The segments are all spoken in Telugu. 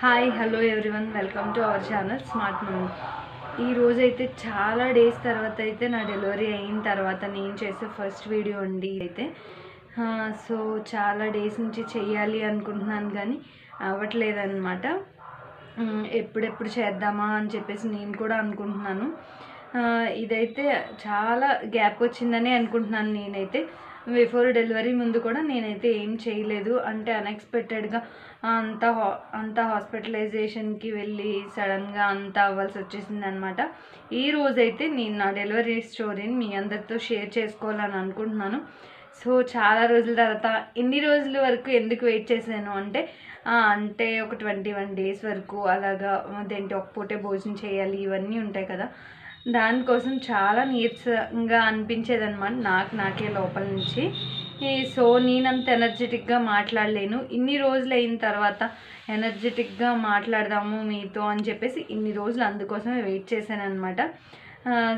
Hi hello everyone welcome to our channel smart money ఈరోజు అయితే చాలా డేస్ తర్వాత అయితే నా డెలివరీ అయిన తర్వాత నేను చేసే ఫస్ట్ వీడియో అండి అయితే సో చాలా డేస్ నుంచి చేయాలి అనుకుంటున్నాను కానీ అవ్వట్లేదన్నమాట. ఎప్పుడెప్పుడు చేద్దామా అని చెప్పేసి నేను కూడా అనుకుంటున్నాను. ఇదైతే చాలా గ్యాప్ వచ్చిందని అనుకుంటున్నాను నేనైతే. బిఫోర్ డెలివరీ ముందు కూడా నేనైతే ఏం చేయలేదు. అంటే అన్ఎక్స్పెక్టెడ్గా అంత హా అంత హాస్పిటలైజేషన్కి వెళ్ళి సడన్గా అంత అవ్వాల్సి వచ్చేసింది అనమాట ఈ రోజైతే నేను నా డెలివరీ స్టోరీని మీ అందరితో షేర్ చేసుకోవాలని అనుకుంటున్నాను. సో చాలా రోజుల తర్వాత ఇన్ని రోజుల వరకు ఎందుకు వెయిట్ చేశాను అంటే అంటే ఒక ట్వంటీ వన్ డేస్ వరకు అలాగా అదేంటి ఒక్కపూటే భోజనం చేయాలి ఇవన్నీ ఉంటాయి కదా. దానికోసం చాలా నీరసంగా అనిపించేది అనమాట నాకు నాకే లోపల నుంచి. సో నేనంత ఎనర్జెటిక్గా మాట్లాడలేను. ఇన్ని రోజులు అయిన తర్వాత ఎనర్జెటిక్గా మాట్లాడదాము మీతో అని చెప్పేసి ఇన్ని రోజులు అందుకోసమే వెయిట్ చేశాను అనమాట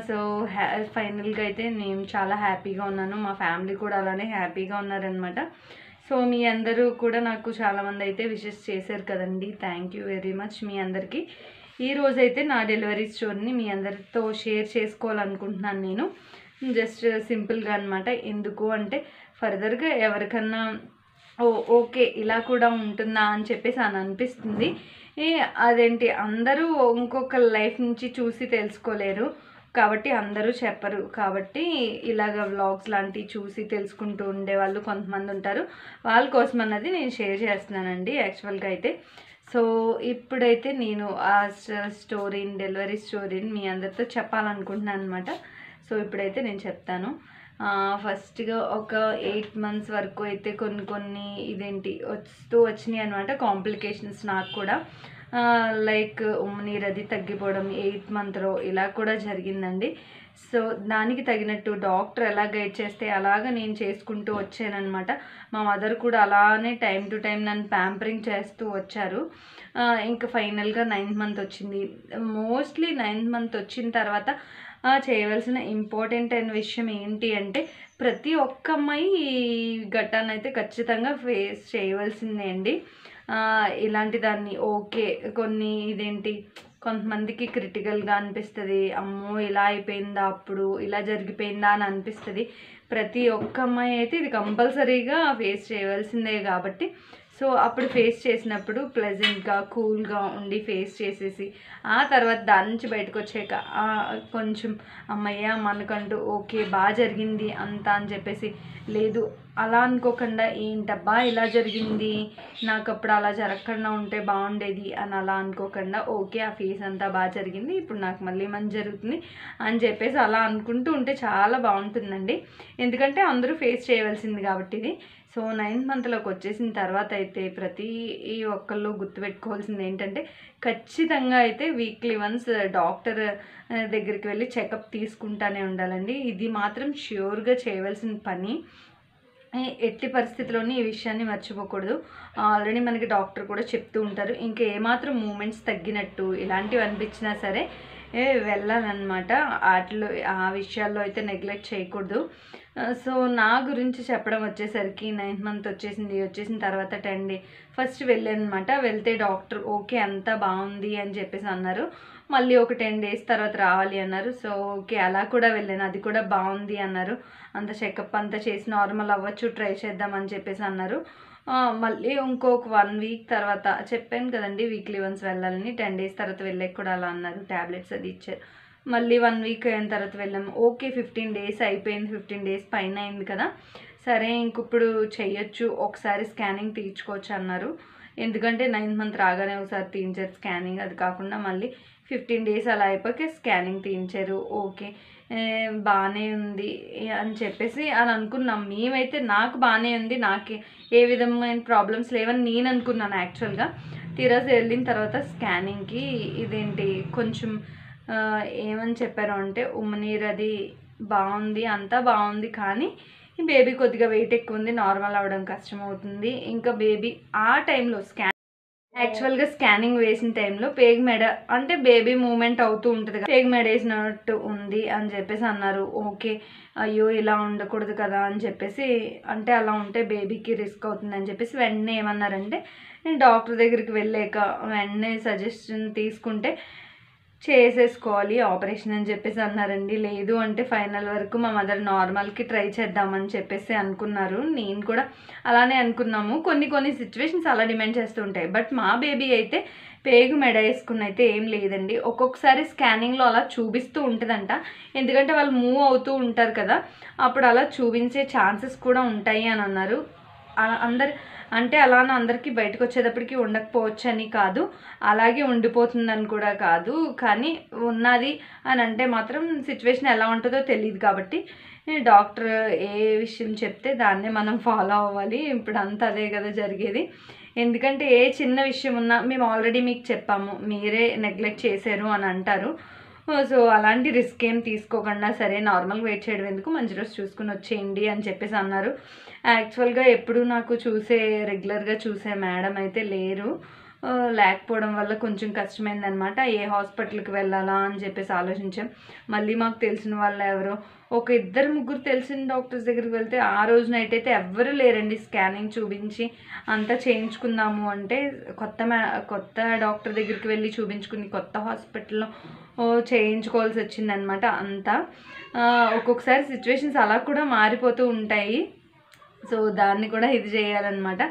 సో హ్యా ఫైనల్గా అయితే నేను చాలా హ్యాపీగా ఉన్నాను. మా ఫ్యామిలీ కూడా అలానే హ్యాపీగా ఉన్నారనమాట సో మీ అందరూ కూడా నాకు చాలామంది అయితే విషెస్ చేశారు కదండి. థ్యాంక్ యూ వెరీ మచ్ మీ అందరికీ. ఈ రోజైతే నా డెలివరీ స్టోరీని మీ అందరితో షేర్ చేసుకోవాలనుకుంటున్నాను నేను. జస్ట్ సింపుల్గా అనమాట ఎందుకు అంటే ఫర్దర్గా ఎవరికన్నా ఓ ఓకే ఇలా కూడా ఉంటుందా అని చెప్పేసి అని అనిపిస్తుంది. అదేంటి అందరూ ఇంకొక లైఫ్ నుంచి చూసి తెలుసుకోలేరు. కాబట్టి అందరూ చెప్పరు. కాబట్టి ఇలాగ వ్లాగ్స్ లాంటివి చూసి తెలుసుకుంటూ ఉండేవాళ్ళు కొంతమంది ఉంటారు. వాళ్ళ కోసం అన్నది నేను షేర్ చేస్తున్నానండి యాక్చువల్గా అయితే. సో ఇప్పుడైతే నేను ఆ స్టోరీని డెలివరీ స్టోరీని మీ అందరితో చెప్పాలనుకుంటున్నాను అనమాట సో ఇప్పుడైతే నేను చెప్తాను. ఫస్ట్గా ఒక ఎయిట్ మంత్స్ వరకు అయితే కొన్ని కొన్ని ఇదేంటి వస్తూ వచ్చినాయి అనమాట కాంప్లికేషన్స్ నాకు కూడా. లైక్ ఉమ్మనీరు అది తగ్గిపోవడం ఎయిత్ మంత్లో ఇలా కూడా జరిగిందండి. సో దానికి తగినట్టు డాక్టర్ ఎలా గైడ్ చేస్తే అలాగ నేను చేసుకుంటూ వచ్చానమాట మా మదర్ కూడా అలానే టైం టు టైం నన్ను ప్యాంపరింగ్ చేస్తూ వచ్చారు. ఇంకా ఫైనల్గా నైన్త్ మంత్ వచ్చింది. మోస్ట్లీ నైన్త్ మంత్ వచ్చిన తర్వాత చేయవలసిన ఇంపార్టెంట్ అయిన విషయం ఏంటి అంటే ప్రతి ఒక్క అమ్మాయి ఈ ఘట్టాన్ని అయితే ఖచ్చితంగా ఫేస్ చేయవలసిందే అండి. ఇలాంటి దాన్ని ఓకే కొన్ని ఇదేంటి కొంతమందికి క్రిటికల్గా అనిపిస్తుంది అమ్మో ఇలా అయిపోయిందా అప్పుడు ఇలా జరిగిపోయిందా అని అనిపిస్తుంది. ప్రతి ఒక్క అమ్మాయి అయితే ఇది కంపల్సరీగా ఫేస్ చేయవలసిందే కాబట్టి సో అప్పుడు ఫేస్ చేసినప్పుడు ప్లెజెంట్గా కూల్గా ఉండి ఫేస్ చేసేసి ఆ తర్వాత దాని నుంచి బయటకు వచ్చాక కొంచెం అమ్మయ్య మనకంటూ ఓకే బాగా జరిగింది అంతా అని చెప్పేసి లేదు అలా అనుకోకుండా ఏంటబ్బా ఇలా జరిగింది? నాకు అప్పుడు అలా జరగకుండా ఉంటే బాగుండేది అని అలా అనుకోకుండా ఓకే ఆ ఫేస్ అంతా బాగా జరిగింది ఇప్పుడు నాకు మళ్ళీ మంచి జరుగుతుంది అని చెప్పేసి అలా అనుకుంటూ ఉంటే చాలా బాగుంటుందండి. ఎందుకంటే అందరూ ఫేస్ చేయవలసింది కాబట్టి ఇది. సో నైన్త్ మంత్లోకి వచ్చేసిన తర్వాత అయితే ప్రతి ఈ ఒక్కళ్ళు గుర్తుపెట్టుకోవాల్సింది ఏంటంటే ఖచ్చితంగా అయితే వీక్లీ వన్స్ డాక్టర్ దగ్గరికి వెళ్ళి చెకప్ తీసుకుంటానే ఉండాలండి. ఇది మాత్రం ష్యూర్గా చేయవలసిన పని. ఎట్టి పరిస్థితిలోని ఈ విషయాన్ని మర్చిపోకూడదు. ఆల్రెడీ మనకి డాక్టర్ కూడా చెప్తూ ఉంటారు ఇంకా ఏమాత్రం మూమెంట్స్ తగ్గినట్టు ఇలాంటివి అనిపించినా సరే వెళ్ళాలన్నమాట. వాటిలో ఆ విషయాల్లో అయితే నెగ్లెక్ట్ చేయకూడదు. సో నా గురించి చెప్పడం వచ్చేసరికి నైన్త్ మంత్ వచ్చేసింది వచ్చేసిన తర్వాత టెన్ డే. ఫస్ట్ వెళ్ళాను అనమాట వెళ్తే డాక్టర్ ఓకే అంతా బాగుంది అని చెప్పేసి అన్నారు. మళ్ళీ ఒక టెన్ డేస్ తర్వాత రావాలి అన్నారు. సో ఓకే అలా కూడా వెళ్ళాను అది కూడా బాగుంది అన్నారు. అంత చెకప్ అంతా చేసి నార్మల్ అవ్వచ్చు ట్రై చేద్దాం అని చెప్పేసి అన్నారు. మళ్ళీ ఇంకొక వన్ వీక్ తర్వాత చెప్పాను కదండి వీక్లీ వన్స్ వెళ్ళాలని టెన్ డేస్ తర్వాత వెళ్ళాక కూడా అలా అన్నారు ట్యాబ్లెట్స్ అది ఇచ్చారు. మళ్ళీ వన్ వీక్ అయిన తర్వాత వెళ్ళాము. ఓకే ఫిఫ్టీన్ డేస్ అయిపోయింది ఫిఫ్టీన్ డేస్ పైన అయింది కదా. సరే ఇంక ఇప్పుడు చెయ్యొచ్చు. ఒకసారి స్కానింగ్ తీయించుకోవచ్చు అన్నారు. ఎందుకంటే నైన్త్ మంత్ రాగానే ఒకసారి తీయించారు స్కానింగ్. అది కాకుండా మళ్ళీ ఫిఫ్టీన్ డేస్ అలా అయిపోయి స్కానింగ్ తీయించారు. ఓకే బాగానే ఉంది అని చెప్పేసి అని అనుకున్నాం. మేమైతే నాకు బాగానే ఉంది. నాకు ఏ విధమైన ప్రాబ్లమ్స్ లేవని నేను అనుకున్నాను యాక్చువల్గా. తీరా వెళ్ళిన తర్వాత స్కానింగ్కి ఇదేంటి కొంచెం ఏమని చెప్పారు అంటే ఉమ్మనీరు అది బాగుంది అంతా బాగుంది కానీ బేబీ కొద్దిగా వెయిట్ ఎక్కువ ఉంది నార్మల్ అవ్వడం కష్టం అవుతుంది ఇంకా బేబీ ఆ టైంలో స్కాన్ యాక్చువల్గా స్కానింగ్ వేసిన టైంలో పేగ్ మెడ అంటే బేబీ మూమెంట్ అవుతూ ఉంటుంది కదా పేగ్ మెడ వేసినట్టు ఉంది అని చెప్పేసి అన్నారు. ఓకే అయ్యో ఇలా ఉండకూడదు కదా అని చెప్పేసి అంటే అలా ఉంటే బేబీకి రిస్క్ అవుతుంది అని చెప్పేసి వెంటనే ఏమన్నారంటే నేను డాక్టర్ దగ్గరికి వెళ్ళాక వెంటనే సజెషన్ తీసుకుంటే చేసేసుకోవాలి ఆపరేషన్ అని చెప్పేసి అన్నారండి. లేదు అంటే ఫైనల్ వరకు మా మదర్ నార్మల్కి ట్రై చేద్దామని చెప్పేసి అనుకున్నారు. నేను కూడా అలానే అనుకున్నాము. కొన్ని కొన్ని సిచ్యువేషన్స్ అలా డిమాండ్ చేస్తూ ఉంటాయి. బట్ మా బేబీ అయితే పేగు మెడ వేసుకుని అయితే ఏం లేదండి. ఒక్కొక్కసారి స్కానింగ్లో అలా చూపిస్తూ ఉంటుందంట. ఎందుకంటే వాళ్ళు మూవ్ అవుతూ ఉంటారు కదా. అప్పుడు అలా చూపించే ఛాన్సెస్ కూడా ఉంటాయి అని అన్నారు. అందరి అంటే అలానే అందరికీ బయటకు వచ్చేటప్పటికి ఉండకపోవచ్చు అని కాదు. అలాగే ఉండిపోతుందని కూడా కాదు. కానీ ఉన్నది అని అంటే మాత్రం సిచ్యువేషన్ ఎలా ఉంటుందో తెలియదు కాబట్టి డాక్టర్ ఏ విషయం చెప్తే దాన్నే మనం ఫాలో అవ్వాలి. ఇప్పుడు అంతా అదే కదా జరిగేది. ఎందుకంటే ఏ చిన్న విషయం ఉన్నా మేము ఆల్రెడీ మీకు చెప్పాము. మీరే నెగ్లెక్ట్ చేశారు అని అంటారు. సో అలాంటి రిస్క్ ఏం తీసుకోకుండా సరే నార్మల్ వెయిట్ చేయడం ఎందుకు? మంచి రోజు చూసుకుని వచ్చేయండి అని చెప్పేసి అన్నారు. యాక్చువల్గా ఎప్పుడు నాకు చూసే రెగ్యులర్గా చూసే మేడం అయితే లేరు. లేకపోవడం వల్ల కొంచెం కష్టమైందనమాట ఏ హాస్పిటల్కి వెళ్ళాలా అని చెప్పేసి ఆలోచించాం. మళ్ళీ మాకు తెలిసిన వాళ్ళు ఎవరో ఒక ఇద్దరు ముగ్గురు తెలిసిన డాక్టర్స్ దగ్గరికి వెళ్తే ఆ రోజు నైట్ అయితే ఎవ్వరూ లేరండి. స్కానింగ్ చూపించి అంతా చేయించుకుందాము అంటే కొత్త కొత్త డాక్టర్ దగ్గరికి వెళ్ళి చూపించుకుని కొత్త హాస్పిటల్లో చేయించుకోవాల్సి వచ్చిందనమాట అంతా. ఒక్కొక్కసారి సిచ్యువేషన్స్ అలా కూడా మారిపోతూ ఉంటాయి. సో దాన్ని కూడా ఇది చేయాలన్నమాట.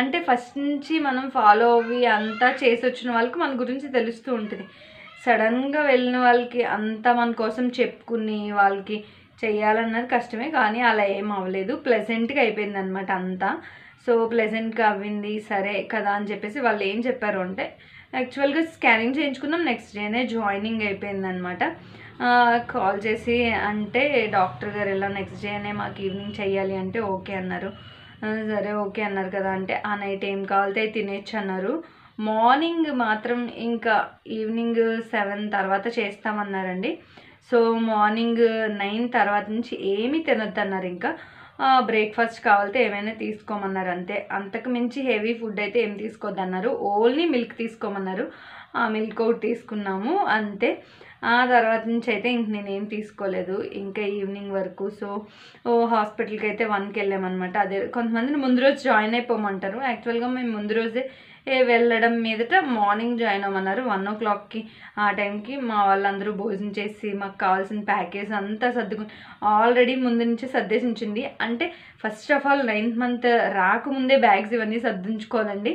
అంటే ఫస్ట్ నుంచి మనం ఫాలో అవి అంతా చేసి వచ్చిన వాళ్ళకి మన గురించి తెలుస్తూ ఉంటుంది. సడన్గా వెళ్ళిన వాళ్ళకి అంతా మన కోసం చెప్పుకుని వాళ్ళకి చేయాలన్నది కష్టమే కానీ అలా ఏం అవ్వలేదు. ప్లెజెంట్గా అయిపోయింది అనమాట అంతా. సో ప్లెజెంట్గా అవ్వింది సరే కదా అని చెప్పేసి వాళ్ళు ఏం చెప్పారు అంటే యాక్చువల్గా స్కానింగ్ చేయించుకున్నాం నెక్స్ట్ డేనే జాయినింగ్ అయిపోయింది అనమాట కాల్ చేసి అంటే డాక్టర్ గారు ఎలా నెక్స్ట్ డేనే మాకు ఈవినింగ్ చేయాలి అంటే ఓకే అన్నారు. సరే ఓకే అన్నారు కదా. అంటే ఆ నైట్ ఏం కావాలితే తినేచ్చు అన్నారు. మార్నింగ్ మాత్రం ఇంకా ఈవినింగ్ సెవెన్ తర్వాత చేస్తామన్నారండి. సో మార్నింగ్ నైన్ తర్వాత నుంచి ఏమీ తినొద్దు అన్నారు ఇంకా బ్రేక్ఫాస్ట్ కావాలితే ఏమైనా తీసుకోమన్నారు అంతే. అంతకు మించి హెవీ ఫుడ్ అయితే ఏం తీసుకోవద్దన్నారు ఓన్లీ మిల్క్ తీసుకోమన్నారు. ఆ మిల్క్ ఒకటి తీసుకున్నాము అంతే. ఆ తర్వాత నుంచి అయితే ఇంక నేనేం తీసుకోలేదు. ఇంకా ఈవినింగ్ వరకు. సో ఓ హాస్పిటల్కి అయితే వన్కి వెళ్ళామన్నమాట అదే కొంతమందిని ముందు రోజు జాయిన్ అయిపోమంటారు. యాక్చువల్గా మేము ముందు రోజే ఏ వెళ్ళడం మీదట మార్నింగ్ జాయిన్ అవ్వమన్నారు. వన్ ఓ క్లాక్కి ఆ టైంకి మా వాళ్ళందరూ భోజనం చేసి మాకు కావాల్సిన ప్యాకేజ్ అంతా సర్దుకుని ఆల్రెడీ ముందు నుంచే సర్దేసించింది. అంటే first of all ninth month రాకముందే బ్యాగ్స్ ఇవన్నీ సర్దించుకోవాలండి.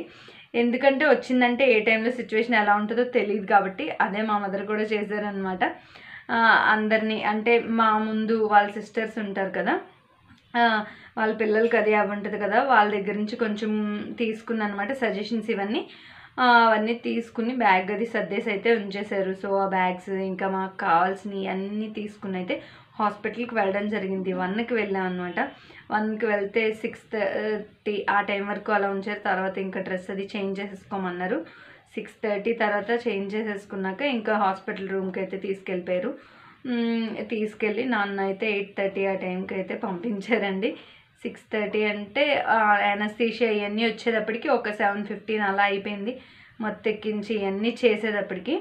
ఎందుకంటే వచ్చిందంటే ఏ టైంలో సిచ్యువేషన్ ఎలా ఉంటుందో తెలియదు కాబట్టి అదే మా మదర్ కూడా చేశారనమాట అందరినీ అంటే మా ముందు వాళ్ళ సిస్టర్స్ ఉంటారు కదా వాళ్ళ పిల్లలకి అది అవి ఉంటుంది కదా వాళ్ళ దగ్గర నుంచి కొంచెం తీసుకున్నాను అనమాట సజెషన్స్ ఇవన్నీ అవన్నీ తీసుకుని బ్యాగ్ అది సర్దేసి అయితే ఉంచేశారు. సో ఆ బ్యాగ్స్ ఇంకా మాకు కావాల్సినవి అన్నీ తీసుకుని అయితే హాస్పిటల్కి వెళ్ళడం జరిగింది. వన్కి వెళ్ళాం అనమాట వన్కి వెళ్తే సిక్స్ థర్టీ ఆ టైం వరకు అలా ఉంచారు. తర్వాత ఇంకా డ్రెస్ అది చేంజ్ చేసేసుకోమన్నారు. సిక్స్ థర్టీ తర్వాత చేంజ్ చేసేసుకున్నాక ఇంకా హాస్పిటల్ రూమ్కి అయితే తీసుకెళ్ళిపోయారు. తీసుకెళ్ళి నాన్న అయితే ఎయిట్ థర్టీ ఆ టైంకి అయితే పంపించారండి. సిక్స్ థర్టీ అంటే ఎనస్థీషియా ఇవన్నీ వచ్చేటప్పటికి ఒక సెవెన్ ఫిఫ్టీన్ అలా అయిపోయింది. మొత్తం ఎక్కించి ఇవన్నీ చేసేటప్పటికి.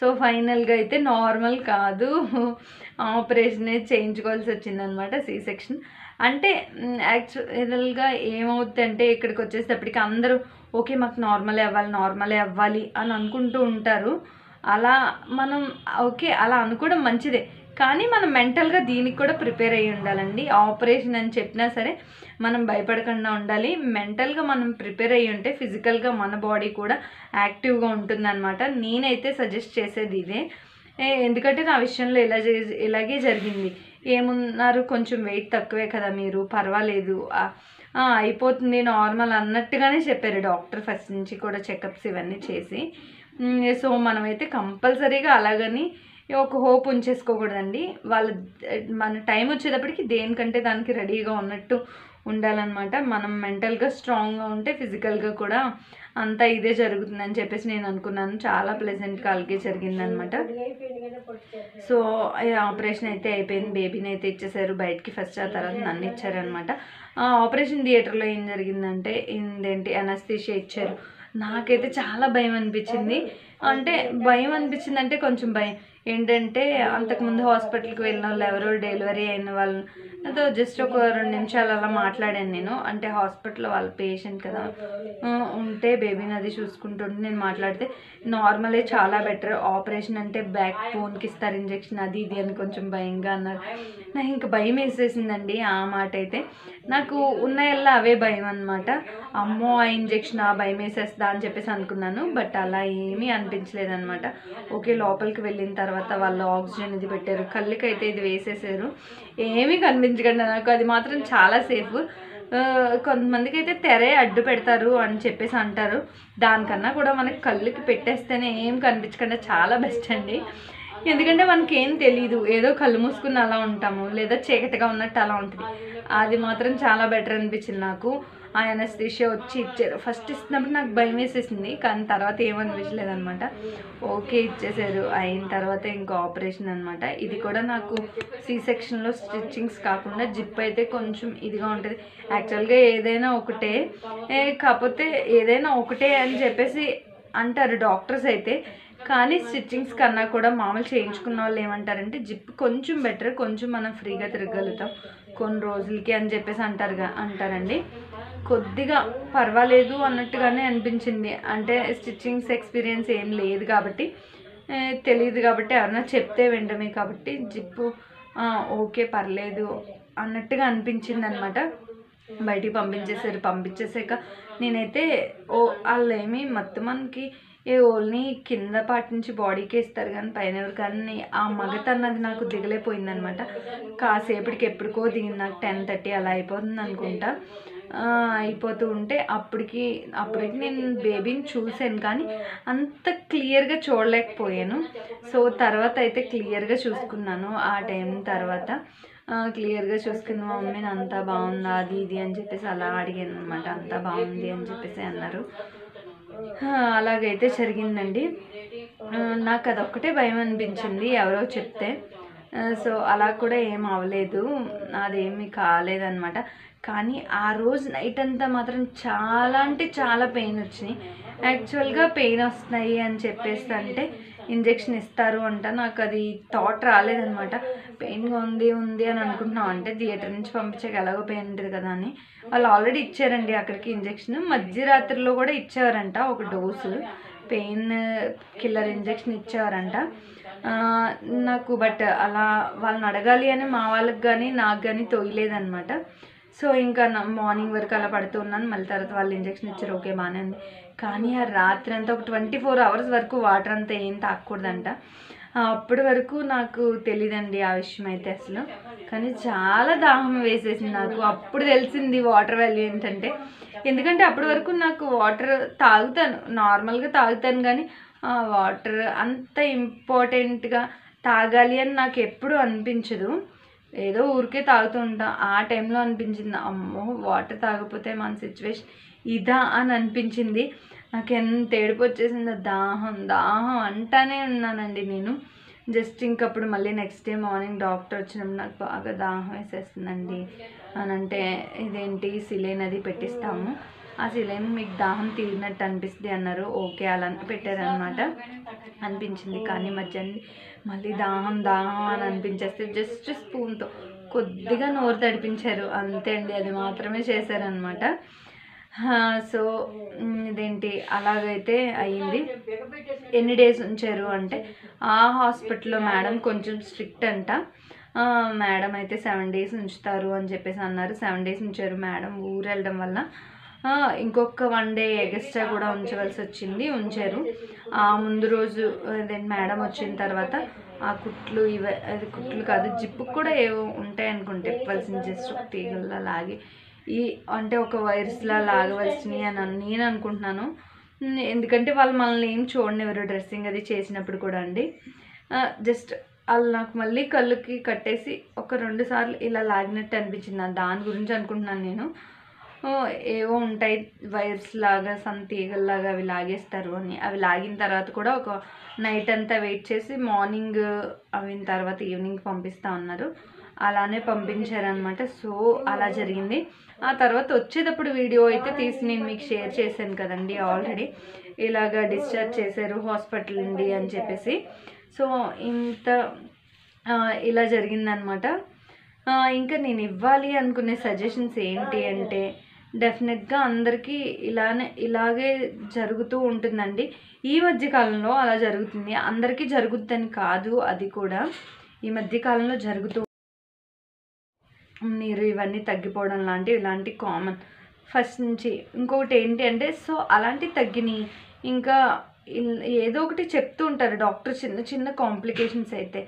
సో ఫైనల్గా అయితే నార్మల్ కాదు. ఆపరేషనే చేయించుకోవాల్సి వచ్చిందనమాట సీ సెక్షన్. అంటే యాక్చువల్గా ఏమవుద్ది అంటే ఇక్కడికి వచ్చేసేటప్పటికి అందరూ ఓకే మాకు నార్మలే అవ్వాలి నార్మలే అవ్వాలి అని అనుకుంటూ ఉంటారు. అలా మనం ఓకే అలా అనుకోవడం మంచిదే. కానీ మనం మెంటల్గా దీనికి కూడా ప్రిపేర్ అయ్యి ఉండాలండి. ఆపరేషన్ అని చెప్పినా సరే మనం భయపడకుండా ఉండాలి. మెంటల్గా మనం ప్రిపేర్ అయ్యి ఉంటే ఫిజికల్గా మన బాడీ కూడా యాక్టివ్గా ఉంటుందన్నమాట. నేనైతే సజెస్ట్ చేసేది ఇదే. ఎందుకంటే నా విషయంలో ఇలా ఇలాగే జరిగింది. ఏమున్నారు? కొంచెం వెయిట్ తక్కువే కదా మీరు. పర్వాలేదు. అయిపోతుంది. నార్మల్ అన్నట్టుగానే చెప్పారు డాక్టర్ ఫస్ట్ నుంచి కూడా చెకప్స్ ఇవన్నీ చేసి. సో మనమైతే కంపల్సరీగా అలాగని ఒక హోప్ ఉంచేసుకోకూడదండి. వాళ్ళ మన టైం వచ్చేటప్పటికి దేనికంటే దానికి రెడీగా ఉన్నట్టు ఉండాలన్నమాట. మనం మెంటల్గా స్ట్రాంగ్గా ఉంటే ఫిజికల్గా కూడా అంతా ఇదే జరుగుతుందని చెప్పేసి నేను అనుకున్నాను. చాలా ప్లెజెంట్గా అలాగే జరిగిందనమాట సో ఆపరేషన్ అయితే అయిపోయింది. బేబీని అయితే ఇచ్చేసారు. బయటికి ఫస్ట్ ఆ తర్వాత నన్ను ఇచ్చారనమాట ఆపరేషన్ థియేటర్లో ఏం జరిగిందంటే ఏంటంటే అనస్థీషియా ఇచ్చారు. నాకైతే చాలా భయం అనిపించింది. అంటే భయం అనిపించింది అంటే కొంచెం భయం. ఏంటంటే అంతకుముందు హాస్పిటల్కి వెళ్ళిన వాళ్ళు ఎవరో డెలివరీ అయిన వాళ్ళు అదో జస్ట్ ఒక రెండు నిమిషాలు అలా మాట్లాడాను నేను. అంటే హాస్పిటల్ వాళ్ళ పేషెంట్ కదా. ఉంటే బేబీని అది చూసుకుంటుంటే నేను మాట్లాడితే నార్మలే చాలా బెటర్. ఆపరేషన్ అంటే బ్యాక్ బోన్కి ఇస్తారు ఇంజెక్షన్ అది ఇది అని కొంచెం భయంగా అన్నారు. నాకు ఇంకా భయం వేసేసిందండి ఆ మాట అయితే. నాకు ఉన్నాయల్లా అవే భయం అనమాట అమ్మో ఆ ఇంజెక్షన్ ఆ భయం వేసేస్తా అని చెప్పేసి అనుకున్నాను బట్ అలా ఏమీ అనిపించలేదనమాట ఓకే లోపలికి వెళ్ళిన తర్వాత వాళ్ళు ఆక్సిజన్ ఇది పెట్టారు. కళ్ళకి అయితే ఇది వేసేసారు. ఏమీ కనిపించకుండా నాకు అది మాత్రం చాలా సేఫ్. కొంతమందికి అయితే తెరే అడ్డు పెడతారు అని చెప్పేసి అంటారు. దానికన్నా కూడా మనకి కళ్ళకి పెట్టేస్తేనే ఏం కనిపించకుండా చాలా బెస్ట్ అండి. ఎందుకంటే మనకి ఏం తెలియదు ఏదో కళ్ళు మూసుకుని అలా ఉంటాము లేదా చీకటిగా ఉన్నట్టు అలా ఉంటుంది. అది మాత్రం చాలా బెటర్ అనిపించింది నాకు. అనస్థిషియా వచ్చి ఇచ్చారు. ఫస్ట్ ఇస్తున్నప్పుడు నాకు భయం వేసేసింది కానీ తర్వాత ఏమనిపించలేదు అనమాట ఓకే ఇచ్చేసారు. అయిన తర్వాత ఇంకో ఆపరేషన్ అనమాట ఇది కూడా నాకు సి సెక్షన్లో స్టిచ్చింగ్స్ కాకుండా జిప్ అయితే కొంచెం ఇదిగా ఉంటుంది. యాక్చువల్గా ఏదైనా ఒకటే కాకపోతే ఏదైనా ఒకటే అని చెప్పేసి అంటారు డాక్టర్స్ అయితే. కానీ స్టిచ్చింగ్స్ కన్నా కూడా మామూలు చేయించుకున్న వాళ్ళు ఏమంటారంటే జిప్ కొంచెం బెటర్ కొంచెం మనం ఫ్రీగా తిరగలుగుతాం కొన్ని రోజులకి అని చెప్పేసి అంటారుగా అంటారండి. కొద్దిగా పర్వాలేదు అన్నట్టుగానే అనిపించింది. అంటే స్టిచ్చింగ్స్ ఎక్స్పీరియన్స్ ఏం లేదు కాబట్టి తెలియదు కాబట్టి ఎవరన్నా చెప్తే వింటమే కాబట్టి జిప్పు ఓకే పర్లేదు అన్నట్టుగా అనిపించింది అనమాట బయటికి పంపించేసారు పంపించేసాక నేనైతే ఓ వాళ్ళు ఏమి మొత్తం మనకి ఏ ఓల్ని కింద పాటి నుంచి బాడీకి ఇస్తారు కానీ పైన ఎవరు కానీ ఆ మగత అన్నది నాకు దిగలేపోయిందనమాట కాసేపటికి ఎప్పటికో దిగింది. నాకు టెన్ థర్టీ అలా అయిపోతుంది అనుకుంటా అయిపోతూ ఉంటే అప్పటికి అప్పటికి నేను బేబీని చూశాను కానీ అంత క్లియర్గా చూడలేకపోయాను. సో తర్వాత అయితే క్లియర్గా చూసుకున్నాను ఆ టైం తర్వాత. క్లియర్గా చూసుకున్న మా మమ్మీని అంతా బాగుందా? అది ఇది అని చెప్పేసి అలా అడిగాను అనమాట అంతా బాగుంది అని చెప్పేసి అన్నారు. అలాగైతే జరిగిందండి. నాకు అదొక్కటే భయం అనిపించింది ఎవరో చెప్తే. సో అలా కూడా ఏం అవ్వలేదు. అదేమి కాలేదన్నమాట. కానీ ఆ రోజు నైట్ అంతా మాత్రం చాలా అంటే చాలా పెయిన్ వచ్చినాయి. యాక్చువల్గా పెయిన్ వస్తున్నాయి అని చెప్పేసి అంటే ఇంజెక్షన్ ఇస్తారు అంట. నాకు అది థాట్ రాలేదనమాట పెయిన్గా ఉంది ఉంది అని అనుకుంటున్నాం. అంటే థియేటర్ నుంచి పంపించాక ఎలాగో పెయిన్ ఉంటుంది కదా అని. వాళ్ళు ఆల్రెడీ ఇచ్చారండి అక్కడికి ఇంజెక్షన్ మధ్యరాత్రిలో కూడా ఇచ్చేవారంట ఒక డోసు పెయిన్ కిల్లర్ ఇంజెక్షన్ ఇచ్చేవారంట నాకు బట్ అలా వాళ్ళని అడగాలి అని మా వాళ్ళకి కానీ నాకు కానీ తోయలేదనమాట సో ఇంకా నా మార్నింగ్ వరకు అలా పడుతూ ఉన్నాను. మళ్ళీ తర్వాత వాళ్ళు ఇంజెక్షన్ ఇచ్చారు. ఓకే బాగానే ఉంది. కానీ ఆ రాత్రి అంతా ఒక ట్వంటీ ఫోర్ అవర్స్ వరకు వాటర్ అంతా ఏం తాగకూడదంట అప్పటి వరకు నాకు తెలియదండి ఆ విషయం అయితే అసలు. కానీ చాలా దాహం వేసేసింది నాకు. అప్పుడు తెలిసింది వాటర్ వాల్యూ ఏంటంటే ఎందుకంటే అప్పటి వరకు నాకు వాటర్ తాగుతాను. నార్మల్గా తాగుతాను కానీ వాటర్ అంత ఇంపార్టెంట్గా తాగాలి అని నాకు ఎప్పుడూ అనిపించదు. ఏదో ఊరికే తాగుతూ ఉంటాం. ఆ టైంలో అనిపించింది అమ్మో వాటర్ తాగకపోతే మన సిచ్యువేషన్ ఇదా అని అనిపించింది. నాకు ఎంత ఏడుపు వచ్చేసిందో దాహం దాహం అంటానే ఉన్నానండి నేను. జస్ట్ ఇంకప్పుడు మళ్ళీ నెక్స్ట్ డే మార్నింగ్ డాక్టర్ వచ్చినప్పుడు నాకు బాగా దాహం వేసేస్తుందండి. అని అంటే ఇదేంటి సిలైన్ అది పెట్టిస్తాము. ఆ సిలైన్ మీకు దాహం తీరినట్టు అనిపిస్తుంది అన్నారు. ఓకే అలా పెట్టారనమాట అనిపించింది. కానీ మధ్యాహ్నం మళ్ళీ దాహం దాహం అని అనిపించేస్తే జస్ట్ స్పూన్తో కొద్దిగా నోరు తడిపించారు. అంతే అండి అది మాత్రమే చేశారనమాట సో ఇదేంటి? అలాగైతే అయ్యింది. ఎన్ని డేస్ ఉంచారు అంటే ఆ హాస్పిటల్లో మేడం కొంచెం స్ట్రిక్ట్ అంట. మేడం అయితే సెవెన్ డేస్ ఉంచుతారు అని చెప్పేసి అన్నారు. సెవెన్ డేస్ ఉంచారు మేడం. ఊరు వెళ్ళడం వల్ల ఇంకొక వన్ డే ఎగస్ట్రా కూడా ఉంచవలసి వచ్చింది ఉంచారు. ఆ ముందు రోజు దెన్ మేడం వచ్చిన తర్వాత ఆ కుట్లు ఇవ అది కుట్లు కాదు జిప్పు కూడా ఏవో ఉంటాయి అనుకుంటే ఇవ్వాల్సిన జస్ట్ ఒక తీగల్లా లాగి. ఈ అంటే ఒక వైరస్లా లాగవలసినవి అని నేను అనుకుంటున్నాను. ఎందుకంటే వాళ్ళు మనల్ని ఏం చూడనివ్వరు డ్రెస్సింగ్ అది చేసినప్పుడు కూడా అండి. జస్ట్ వాళ్ళు నాకు మళ్ళీ కళ్ళుకి కట్టేసి ఒక రెండు సార్లు ఇలా లాగినట్టు అనిపించింది. దాని గురించి అనుకుంటున్నాను నేను. ఏవో ఉంటాయి వైర్స్ లాగా సంతీగల్లాగా తీగల్లాగా అవి లాగేస్తారు అని. అవి లాగిన తర్వాత కూడా ఒక నైట్ అంతా వెయిట్ చేసి మార్నింగ్ అవిన తర్వాత ఈవినింగ్ పంపిస్తా ఉన్నారు అలానే పంపించారనమాట సో అలా జరిగింది. ఆ తర్వాత వచ్చేటప్పుడు వీడియో అయితే తీసి నేను మీకు షేర్ చేశాను కదండి ఆల్రెడీ. ఇలాగ డిశ్చార్జ్ చేశారు హాస్పిటల్ నుండి అని చెప్పేసి. సో ఇంత ఇలా జరిగిందనమాట ఇంకా నేను ఇవ్వాలి అనుకునే సజెషన్స్ ఏంటి అంటే డెఫినెట్గా అందరికీ ఇలానే ఇలాగే జరుగుతూ ఉంటుందండి. ఈ మధ్య కాలంలో అలా జరుగుతుంది. అందరికీ జరుగుద్దని కాదు అది కూడా. ఈ మధ్య కాలంలో జరుగుతూ మీరు ఇవన్నీ తగ్గిపోవడం లాంటివి ఇలాంటి కామన్. ఫస్ట్ నుంచి ఇంకొకటి ఏంటి అంటే సో అలాంటివి తగ్గినాయి ఇంకా ఏదో ఒకటి చెప్తూ ఉంటారు డాక్టర్ చిన్న చిన్న కాంప్లికేషన్స్ అయితే.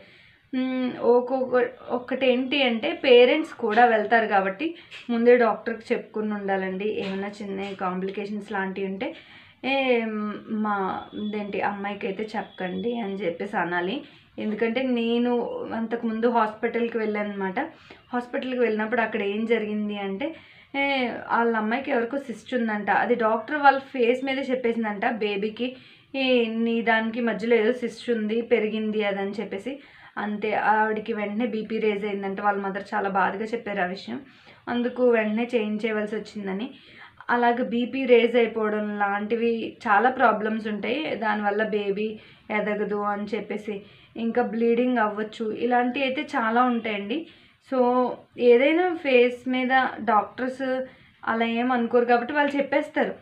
ఒక్కొక్క ఒక్కటి ఏంటి అంటే పేరెంట్స్ కూడా వెళ్తారు కాబట్టి ముందే డాక్టర్కి చెప్పుకుని ఉండాలండి. ఏమైనా చిన్న కాంప్లికేషన్స్ లాంటివి ఉంటే ఏ మా ఇదేంటి అమ్మాయికి అయితే చెప్పకండి అని చెప్పేసి అనాలి. ఎందుకంటే నేను అంతకుముందు హాస్పిటల్కి వెళ్ళాను అనమాట హాస్పిటల్కి వెళ్ళినప్పుడు అక్కడ ఏం జరిగింది అంటే వాళ్ళ అమ్మాయికి ఎవరికో సిస్ట్ ఉందంట. అది డాక్టర్ వాళ్ళ ఫేస్ మీద చెప్పేసిందంట బేబీకి. నీ దానికి మధ్యలో ఏదో సిస్ట్ ఉంది పెరిగింది అదని చెప్పేసి. అంతే. ఆవిడకి వెంటనే బీపీ రేజ్ అయిందంటే వాళ్ళ మదర్ చాలా బాధగా చెప్పారు ఆ విషయం. అందుకు వెంటనే చేంజ్ చేయవలసి వచ్చిందని. అలాగే బీపీ రేజ్ అయిపోవడం లాంటివి చాలా ప్రాబ్లమ్స్ ఉంటాయి. దానివల్ల బేబీ ఎదగదు అని చెప్పేసి ఇంకా బ్లీడింగ్ అవ్వచ్చు. ఇలాంటివి అయితే చాలా ఉంటాయండి. సో ఏదైనా ఫేస్ మీద డాక్టర్స్ అలా ఏం అనుకోరు కాబట్టి వాళ్ళు చెప్పేస్తారు.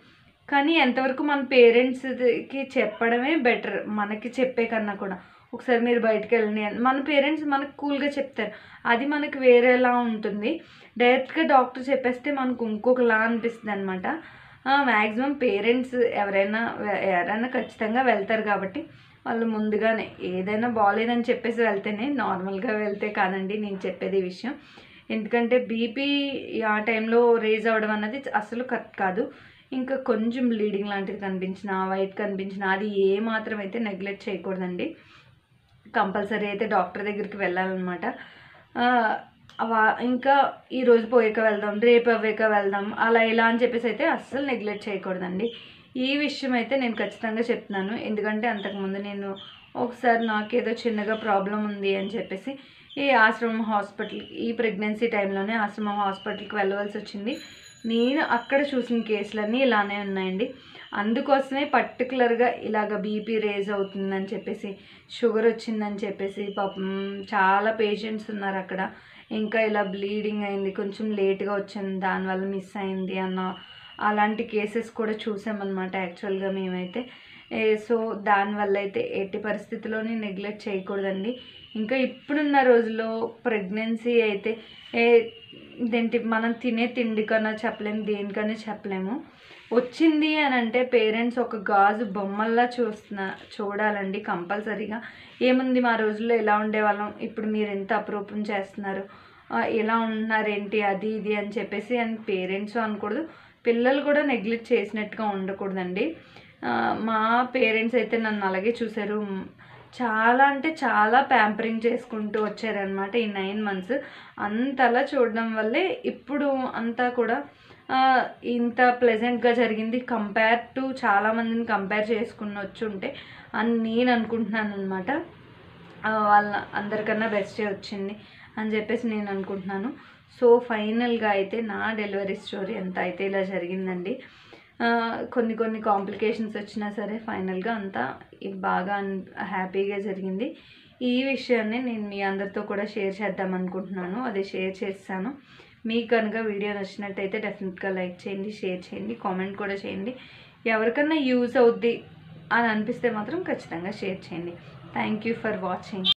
కానీ ఎంతవరకు మన పేరెంట్స్కి చెప్పడమే బెటర్. మనకి చెప్పే కన్నా కూడా. ఒకసారి మీరు బయటకు వెళ్ళండి అని. మన పేరెంట్స్ మనకు కూల్గా చెప్తారు. అది మనకు వేరేలా ఉంటుంది. డైరెక్ట్గా డాక్టర్ చెప్పేస్తే మనకు ఇంకొకలా అనిపిస్తుంది అనమాట మ్యాక్సిమం పేరెంట్స్ ఎవరైనా ఎవరైనా ఖచ్చితంగా వెళ్తారు కాబట్టి వాళ్ళు ముందుగానే ఏదైనా బాగాలేదని చెప్పేసి వెళ్తేనే నార్మల్గా వెళ్తే కాదండి నేను చెప్పేది విషయం. ఎందుకంటే బీపీ ఆ టైంలో రేజ్ అవ్వడం అన్నది అసలు కరెక్ట్ కాదు. ఇంకా కొంచెం బ్లీడింగ్ లాంటిది కనిపించిన వైట్ కనిపించిన అది ఏ మాత్రం అయితే నెగ్లెక్ట్ చేయకూడదండి. కంపల్సరీ అయితే డాక్టర్ దగ్గరికి వెళ్ళాలన్నమాట. ఇంకా ఈరోజు పోయాక వెళ్దాం రేపు అవ్వాక వెళ్దాం అలా ఇలా అని చెప్పేసి అయితే అస్సలు నెగ్లెక్ట్ చేయకూడదండి. ఈ విషయం అయితే నేను ఖచ్చితంగా చెప్తున్నాను. ఎందుకంటే అంతకుముందు నేను ఒకసారి నాకేదో చిన్నగా ప్రాబ్లం ఉంది అని చెప్పేసి ఈ ఆశ్రమం హాస్పిటల్ ఈ ప్రెగ్నెన్సీ టైంలోనే ఆశ్రమం హాస్పిటల్కి వెళ్ళవలసి వచ్చింది. నేను అక్కడ చూసిన కేసులన్నీ ఇలానే ఉన్నాయండి. అందుకోసమే పర్టికులర్గా ఇలాగ బీపీ రేజ్ అవుతుందని చెప్పేసి షుగర్ వచ్చిందని చెప్పేసి పాపం చాలా పేషెంట్స్ ఉన్నారు అక్కడ. ఇంకా ఇలా బ్లీడింగ్ అయింది కొంచెం లేట్గా వచ్చింది దానివల్ల మిస్ అయింది అన్న అలాంటి కేసెస్ కూడా చూసామన్నమాట యాక్చువల్గా మేమైతే. సో దానివల్ల అయితే ఎట్టి పరిస్థితిలోని నెగ్లెక్ట్ చేయకూడదండి. ఇంకా ఇప్పుడున్న రోజుల్లో ప్రెగ్నెన్సీ అయితే ఏ ఇదేంటి మనం తినే తిండి కన్నా చెప్పలేము దేనికన్నా చెప్పలేము. వచ్చింది అని అంటే పేరెంట్స్ ఒక గాజు బొమ్మల్లా చూస్తున్న చూడాలండి కంపల్సరీగా. ఏముంది మా రోజుల్లో ఎలా ఉండేవాళ్ళం? ఇప్పుడు మీరు ఎంత అప్రూపం చేస్తున్నారు? ఎలా ఉంటున్నారేంటి అది ఇది అని చెప్పేసి అని పేరెంట్స్ అనకూడదు. పిల్లలు కూడా నెగ్లెక్ట్ చేసినట్టుగా ఉండకూడదండి. మా పేరెంట్స్ అయితే నన్ను అలాగే చూశారు. చాలా అంటే చాలా ప్యాంపరింగ్ చేసుకుంటూ వచ్చారనమాట ఈ నైన్ మంత్స్ అంతలా చూడడం వల్లే ఇప్పుడు అంతా కూడా ఇంత ప్లెజెంట్గా జరిగింది కంపేర్ టు చాలామందిని కంపేర్ చేసుకుని వచ్చి ఉంటే అని నేను అనుకుంటున్నాను అనమాట వాళ్ళ అందరికన్నా బెస్టే వచ్చింది అని చెప్పేసి నేను అనుకుంటున్నాను. సో ఫైనల్గా అయితే నా డెలివరీ స్టోరీ అంతా అయితే ఇలా జరిగిందండి. కొన్ని కొన్ని కాంప్లికేషన్స్ వచ్చినా సరే ఫైనల్గా అంతా బాగా అన్- హ్యాపీగా జరిగింది. ఈ విషయాన్ని నేను మీ అందరితో కూడా షేర్ చేద్దాం అనుకుంటున్నాను. అది షేర్ చేస్తాను. మీకు కనుక వీడియో నచ్చినట్టయితే డెఫినెట్గా లైక్ చేయండి షేర్ చేయండి కామెంట్ కూడా చేయండి. ఎవరికన్నా యూజ్ అవుద్ది అని అనిపిస్తే మాత్రం ఖచ్చితంగా షేర్ చేయండి. Thank you for watching.